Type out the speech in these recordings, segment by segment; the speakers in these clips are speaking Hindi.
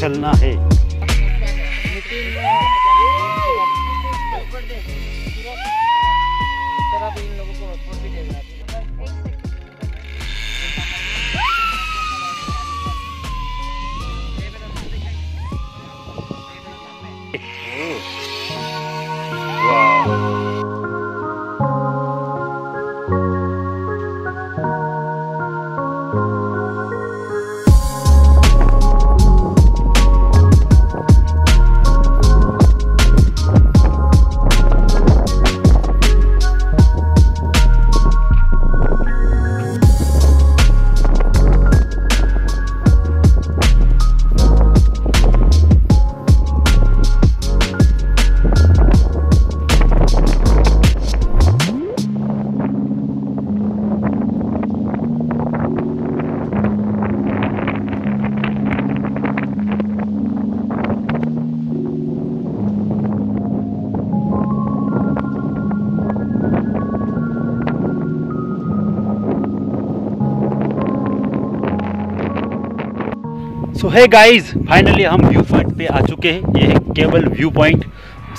सर सो है गाइस फाइनली हम व्यू पॉइंट पे आ चुके हैं। ये है केवल व्यू पॉइंट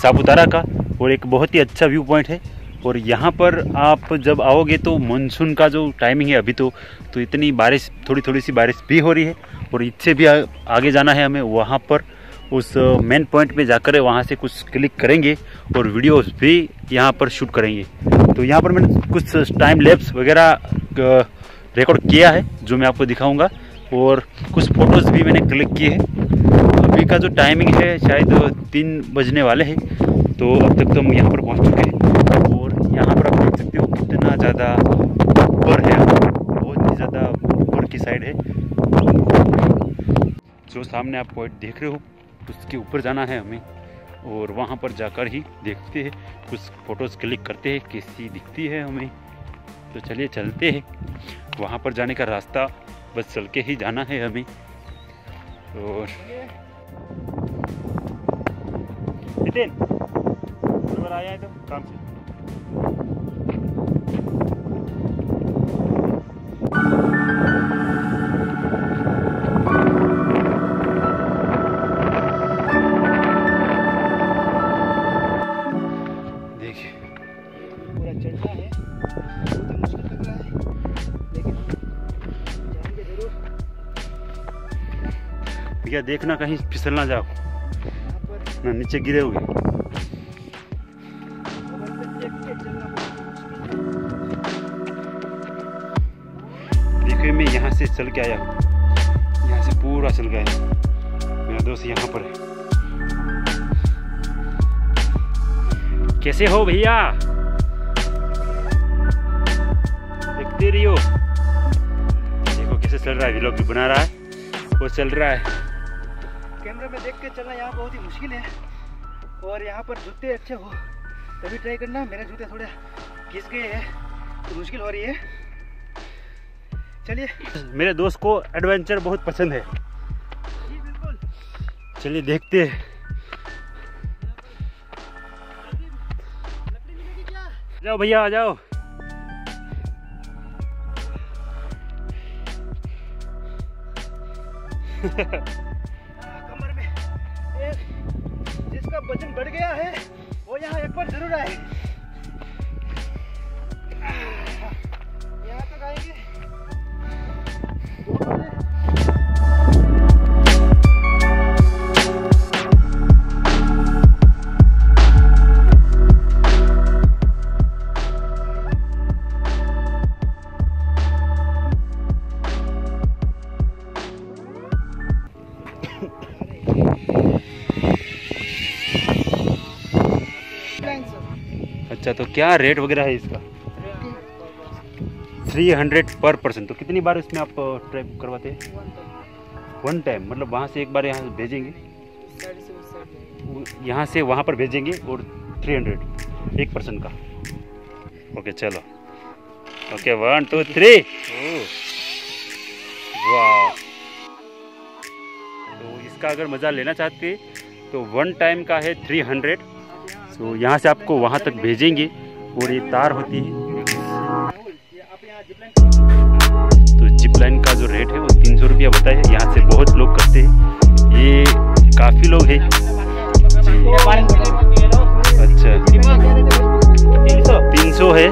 सापुतारा का और एक बहुत ही अच्छा व्यू पॉइंट है। और यहाँ पर आप जब आओगे तो मानसून का जो टाइमिंग है अभी तो तो इतनी बारिश थोड़ी थोड़ी सी बारिश भी हो रही है। और इससे भी आ, आगे जाना है हमें वहाँ पर उस मेन पॉइंट में जाकर वहाँ से कुछ क्लिक करेंगे और वीडियोस भी यहाँ पर शूट करेंगे। तो यहाँ पर मैंने कुछ टाइम लैप्स वगैरह रिकॉर्ड किया है जो मैं आपको दिखाऊँगा। और कुछ फ़ोटोज़ भी मैंने क्लिक किए हैं। अभी का जो टाइमिंग है, शायद तीन बजने वाले हैं। तो अब तक तो हम यहाँ पर पहुँच चुके हैं। और यहाँ पर आप देख सकते हो कितना ज़्यादा ऊपर है। बहुत ही ज़्यादा ऊपर की साइड है। जो सामने आप पॉइंट देख रहे हो, उसके ऊपर जाना है हमें। और वहाँ पर जाकर ही देखते हैं। कुछ फ़ोटोज़ क्लिक करते हैं, कैसी दिखती है हमें। तो चलिए चलते हैं। वहाँ पर जाने का रास्ता बस चल के ही जाना है हमें और नितिन आया है तो काम से। भैया देखना कहीं फिसल ना जाओ। ना, नीचे गिरे हुए। देखिए मैं यहाँ से चल के आया हूँ। यहाँ से पूरा चल गया मेरा दोस्त यहाँ पर है। कैसे हो भैया? देखते रहियो। देखो, कैसे चल रहा है। व्लॉग भी बना रहा है। वो चल रहा है। कैमरे में देख के चलना यहाँ बहुत ही मुश्किल है। और यहाँ पर जूते अच्छे हो तभी ट्राई करना। मेरे जूते थोड़े घिस गए हैं तो मुश्किल हो रही है। चलिए। मेरे दोस्त को एडवेंचर बहुत पसंद है। जी बिल्कुल। चलिए देखते हैं। जाओ भैया आ जाओ। कमर में जिसका वज़न बढ़ गया है वो यहाँ एक बार ज़रूर आए। यहाँ तक आएँगे। अच्छा तो क्या रेट वगैरह है इसका? थ्री हंड्रेड पर पर्सन तो कितनी बार इसमें आप ट्रैप करवाते हैं? वन टाइम मतलब वहाँ से एक बार यहाँ भेजेंगे? यहाँ से वहाँ पर भेजेंगे और थ्री हंड्रेड एक पर्सन का। ओके चलो। ओके वन टू थ्री तो इसका अगर मज़ा लेना चाहते तो वन टाइम का है थ्री हंड्रेड तो यहाँ से आपको वहाँ तक भेजेंगे। और ये तार होती है। तो जिप लाइन का जो रेट है वो तीन सौ रुपया बताया है। यहाँ से बहुत लोग करते हैं। ये काफ़ी लोग हैं। अच्छा। तीन सौ है।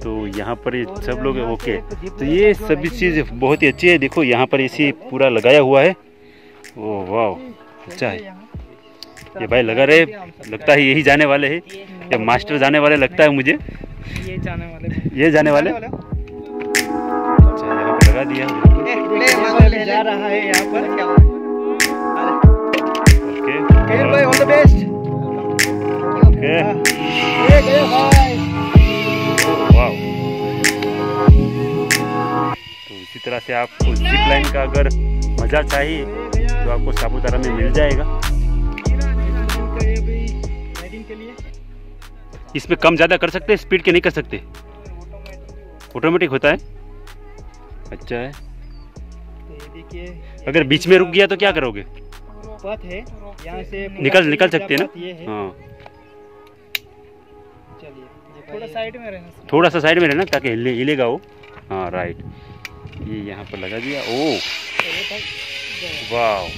तो यहाँ पर ये सब लोग ओके। तो ये सभी चीज़ बहुत ही अच्छी है। देखो, यहाँ पर इसी पूरा लगाया हुआ है। ओ वाह अच्छा है? ये भाई लगा रहे लगता है यही जाने वाले हैं। ये मास्टर जाने वाले लगता है मुझे। ये जाने वाले ये जाने वाले? अच्छा यहाँ पे लगा दिया। जा रहा है यहाँ पर। Okay. All the best okay. ये गए भाई। वाह तो इसी तरह से आपको जिप लाइन का अगर मज़ा चाहिए आपको सापुतारा में मिल जाएगा। इसमें कम ज़्यादा कर सकते हैं, स्पीड के नहीं कर सकते। ऑटोमेटिक होता है। अच्छा है। अगर बीच में रुक गया तो क्या करोगे? पथ है से निकल निकल सकते हैं ना? हाँ। थोड़ा साइड में रहना थोड़ा सा साइड में रहना ताकि हिले हिलेगा वो। हाँ राइट ये यहाँ पर लगा दिया। ओ वाह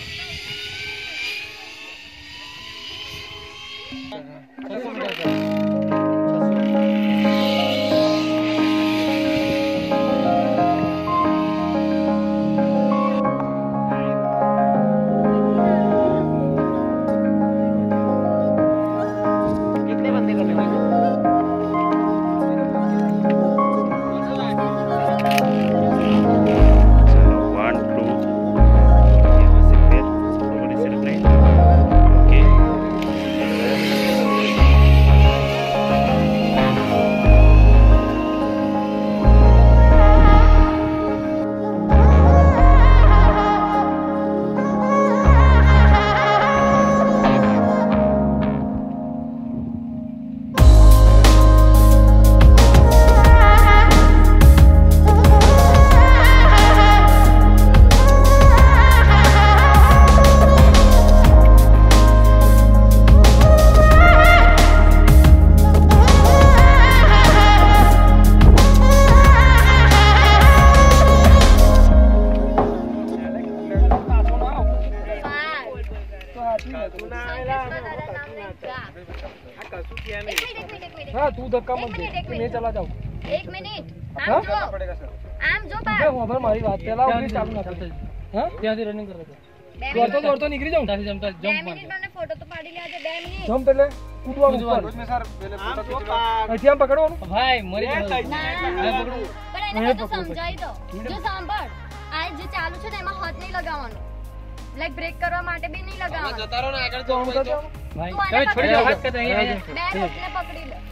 ચલા જાવ એક મિનિટ આમ જો આમ જો બા ઓભર મારી વાત પેલા ઓલી ચાલુ ના થઈ હા ત્યાંથી રનિંગ કરે તો દોડતો દોડતો નીકળી જાઉં ત્યાંથી જમતા જમ્પ માર મિનિટ મને ફોટો તો પાડી લેજો 2 મિનિટ જમ્પ એટલે કૂદવાનું ઉપર રોજ મે સર પેલે ફોટો ખીચવા અહીંથી આમ પકડવાનું ભાઈ મરી જવાનું આ પકડું પણ એને તો સમજાઈ દો જો સાંભળ આ જે ચાલુ છે ને એમાં હાથ નહીં લગાવવાનો લાઈક બ્રેક કરવા માટે બી નહીં લગાવવાનો જતા રહો ને આગળ જવાનું ભાઈ તમે છોડી દો હાથ કે અહીં બે રોટલે પકડી લે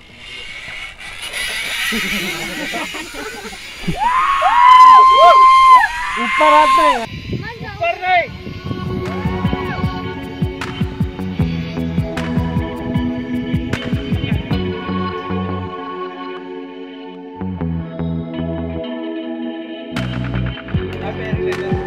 ऊपर हाथ नहीं ऊपर नहीं Thank you.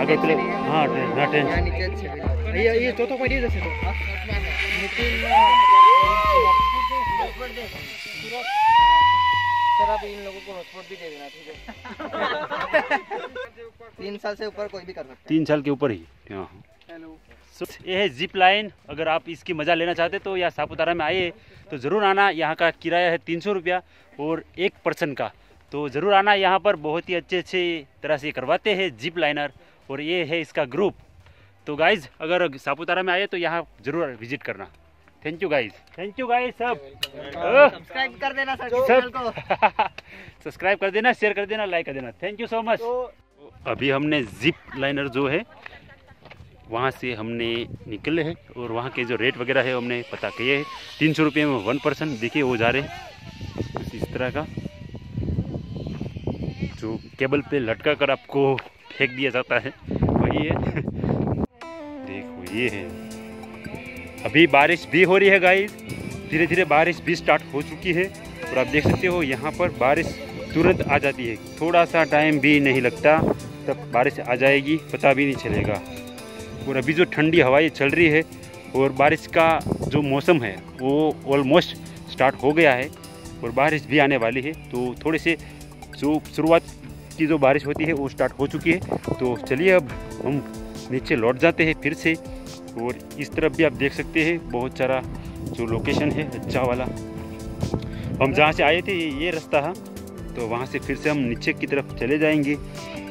આગળ પેલે હા ટ્રેન હા ટ્રેન અહીંયા એ ચોથો પોઈન્ટ એ જ હશે તો सर आप इन लोगों को हॉटस्पॉट भी दे देना ठीक है तीन साल से ऊपर कोई भी कर सकता है तीन साल के ऊपर ही हाँ હેલો सो ये है जिप लाइन अगर आप इसकी मज़ा लेना चाहते तो यहाँ सापुतारा में आइए तो ज़रूर आना यहाँ का किराया है तीन सौ रुपया और एक पर्सन का तो ज़रूर आना यहाँ पर बहुत ही अच्छे अच्छे तरह से करवाते हैं जिप लाइनर और ये है इसका ग्रुप तो गाइज़ अगर सापुतारा में आए तो यहाँ ज़रूर विज़िट करना. Thank you guys thank you guys सब. सब्सक्राइब कर देना सर चैनल को. सब्सक्राइब कर देना शेयर कर देना लाइक कर देना. थैंक यू सो मच अभी हमने जिप लाइनर जो है वहाँ से हमने निकले हैं और वहाँ के जो रेट वगैरह है हमने पता किए हैं. तीन सौ रुपये में वन पर्सन देखिए वो जा रहे हैं. इस तरह का. जो केबल पे लटका कर आपको फेंक दिया जाता है। वही है। देखो, ये है। अभी बारिश भी हो रही है गाइस धीरे धीरे बारिश भी स्टार्ट हो चुकी है। और आप देख सकते हो, यहाँ पर बारिश तुरंत आ जाती है। थोड़ा सा टाइम भी नहीं लगता। तब बारिश आ जाएगी, पता भी नहीं चलेगा। और अभी जो ठंडी हवाएँ चल रही है, और बारिश का जो मौसम है, वो ऑलमोस्ट स्टार्ट हो गया है। और बारिश भी आने वाली है। तो थोड़े से जो शुरुआत की जो बारिश होती है वो स्टार्ट हो चुकी है। तो चलिए अब हम नीचे लौट जाते हैं फिर से और इस तरफ़ भी आप देख सकते हैं, बहुत सारा जो लोकेशन है अच्छा वाला। हम जहाँ से आए थे, ये रास्ता था तो वहाँ से फिर से हम नीचे की तरफ़ चले जाएँगे।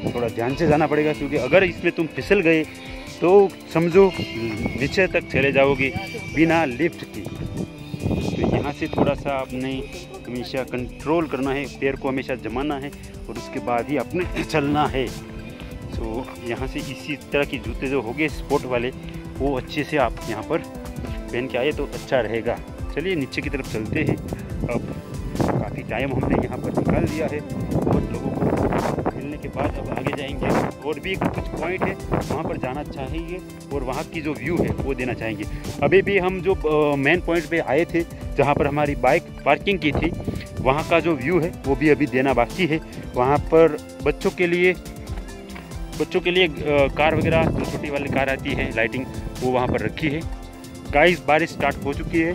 थोड़ा ध्यान से जाना पड़ेगा, क्योंकि अगर इसमें तुम फिसल गए तो समझो, नीचे तक चले जाओगे बिना लिफ्ट के। तो यहाँ से थोड़ा सा आपने हमेशा कंट्रोल करना है पैर को हमेशा जमाना है और उसके बाद ही अपने चलना है। तो यहाँ से इसी तरह की जूते जो हो गए स्पोर्ट वाले, वो अच्छे से आप यहाँ पर पहन के आए तो अच्छा रहेगा। चलिए, नीचे की तरफ़ चलते हैं। अब काफ़ी टाइम हमने यहाँ पर निकाल दिया है। बहुत लोगों को खेलने के बाद अब आगे जाएँगे। और भी कुछ पॉइंट है, वहाँ पर जाना चाहेंगे और वहाँ की जो व्यू है, वो देना चाहेंगे। अभी भी हम जो मेन पॉइंट पे आए थे, जहाँ पर हमारी बाइक पार्किंग की थी, वहाँ का जो व्यू है, वो भी अभी देना बाकी है। वहाँ पर बच्चों के लिए, बच्चों के लिए कार वगैरह, जो छोटी वाली कार आती है लाइटिंग वो वहाँ पर रखी है। गाइस बारिश स्टार्ट हो चुकी है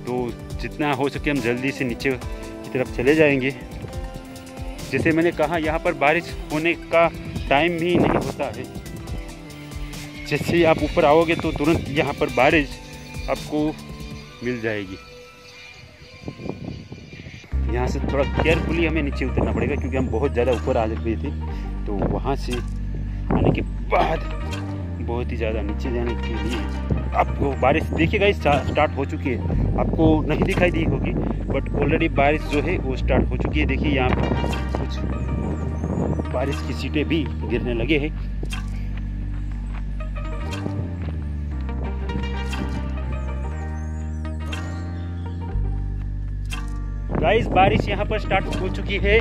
तो जितना हो सके हम जल्दी से नीचे की तरफ़ चले जाएँगे। जैसे मैंने कहा, यहाँ पर बारिश होने का टाइम भी नहीं होता है। जैसे आप ऊपर आओगे तो तुरंत यहाँ पर बारिश आपको मिल जाएगी। यहाँ से थोड़ा केयरफुली हमें नीचे उतरना पड़ेगा क्योंकि हम बहुत ज़्यादा ऊपर आ गए थे। तो वहाँ से आने के बाद बहुत ही ज़्यादा नीचे जाने के लिए आपको बारिश देखिएगा स्टार्ट हो चुकी है। आपको नहीं दिखाई दी होगी बट ऑलरेडी बारिश जो है वो स्टार्ट हो चुकी है। देखिए यहाँ पर कुछ बारिश की सीटें भी गिरने लगे हैं। गाइस बारिश यहाँ पर स्टार्ट हो चुकी है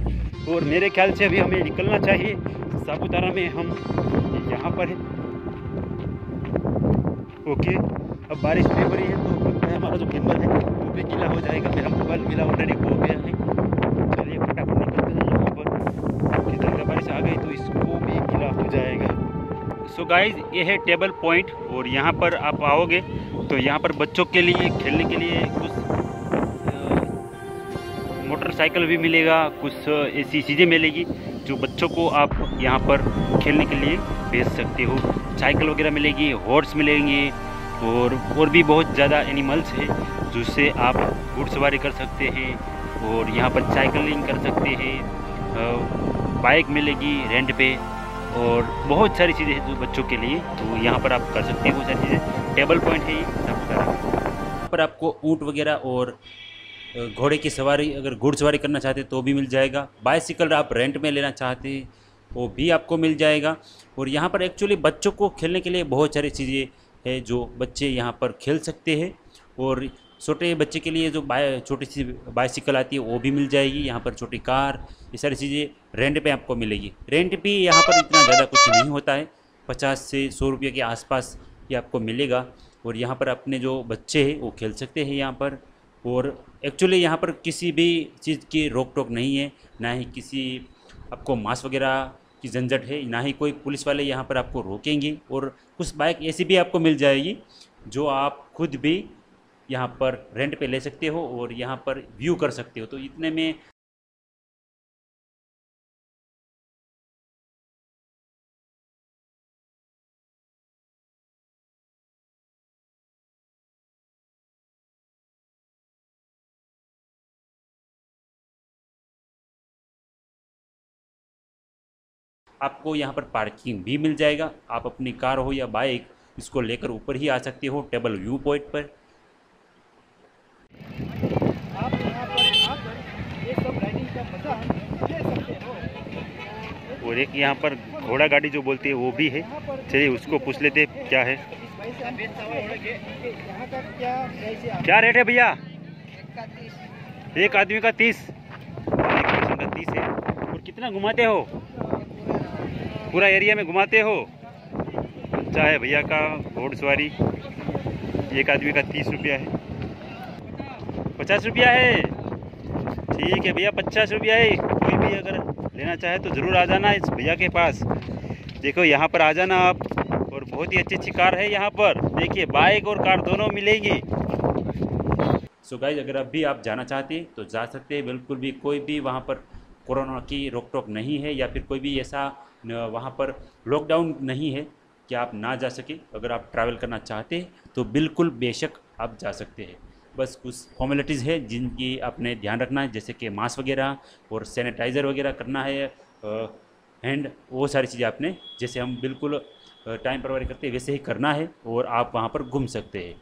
और मेरे ख्याल से अभी हमें निकलना चाहिए। सापुतारा में हम यहाँ पर है। ओके, अब बारिश भी हो रही है तो हमारा जो गिम्बल है, वो भी गीला हो जाएगा। मेरा मोबाइल गीला ऑलरेडी हो गया है। गाइज़ ये है टेबल पॉइंट और यहाँ पर आप आओगे तो यहाँ पर बच्चों के लिए, खेलने के लिए कुछ मोटरसाइकिल भी मिलेगा, कुछ ऐसी चीज़ें मिलेगी जो बच्चों को आप यहाँ पर खेलने के लिए भेज सकते हो। साइकिल वगैरह मिलेगी हॉर्स मिलेंगे और और भी बहुत ज़्यादा एनिमल्स हैं जिससे आप घुड़सवारी कर सकते हैं और यहाँ पर साइकिलिंग कर सकते हैं। बाइक मिलेगी रेंट पे। और बहुत सारी चीज़ें हैं जो बच्चों के लिए तो यहाँ पर आप कर सकते हैं वो सारी चीज़ें। टेबल पॉइंट है ये पर आपको ऊँट वगैरह और घोड़े की सवारी, अगर घुड़सवारी करना चाहते तो भी मिल जाएगा। बाइसिकल आप रेंट में लेना चाहते हैं, वो भी आपको मिल जाएगा। और यहाँ पर एक्चुअली बच्चों को खेलने के लिए बहुत सारी चीज़ें है जो बच्चे यहाँ पर खेल सकते हैं। और छोटे बच्चे के लिए जो बाय, छोटी सी बाइसिकल आती है, वो भी मिल जाएगी। यहाँ पर छोटी कार, ये सारी चीज़ें रेंट पे आपको मिलेगी। रेंट भी यहाँ पर इतना ज़्यादा कुछ नहीं होता है। पचास से सौ रुपये के आसपास ये आपको मिलेगा। और यहाँ पर अपने जो बच्चे हैं, वो खेल सकते हैं यहाँ पर। और एक्चुअली यहाँ पर किसी भी चीज़ की रोक टोक नहीं है। ना ही किसी आपको मांस वगैरह की झंझट है, ना ही कोई पुलिस वाले यहाँ पर आपको रोकेंगे। और कुछ बाइक ऐसी भी आपको मिल जाएगी, जो आप खुद भी यहाँ पर रेंट पे ले सकते हो और यहाँ पर व्यू कर सकते हो। तो इतने में आपको यहाँ पर पार्किंग भी मिल जाएगा। आप अपनी कार हो या बाइक इसको लेकर ऊपर ही आ सकते हो टेबल व्यू पॉइंट पर आप यहाँ पर आकर ये सब राइडिंग का मज़ा ले सकते हो और एक यहाँ पर घोड़ा गाड़ी जो बोलती है, वो भी है। चलिए उसको पूछ लेते क्या है? क्या रेट है भैया? एक आदमी का तीस। एक पर्सन का तीस है। और कितना घुमाते हो? पूरा एरिया में घुमाते हो? अच्छा है भैया का घोड़सवारी। एक आदमी का तीस रुपया है। पचास रुपया है? ठीक है भैया, पचास रुपया है। कोई भी अगर लेना चाहे तो ज़रूर आ जाना इस भैया के पास। देखो, यहाँ पर आ जाना आप। और बहुत ही अच्छी अच्छी कार है यहाँ पर। देखिए, बाइक और कार दोनों मिलेगी। सो गाइज़ अगर अब भी आप जाना चाहते हैं तो जा सकते हैं। बिल्कुल भी कोई भी वहाँ पर कोरोना की रोक टोक नहीं है, या फिर कोई भी ऐसा वहाँ पर लॉकडाउन नहीं है कि आप ना जा सके। अगर आप ट्रैवल करना चाहते हैं तो बिल्कुल बेशक आप जा सकते हैं। बस कुछ फॉर्मेलिटीज़ है जिनकी आपने ध्यान रखना है, जैसे कि मास्क वगैरह और सैनिटाइज़र वगैरह करना है हैंड वो सारी चीज़ें आपने, जैसे हम बिल्कुल टाइम पर करते हैं, वैसे ही करना है और आप वहाँ पर घूम सकते हैं।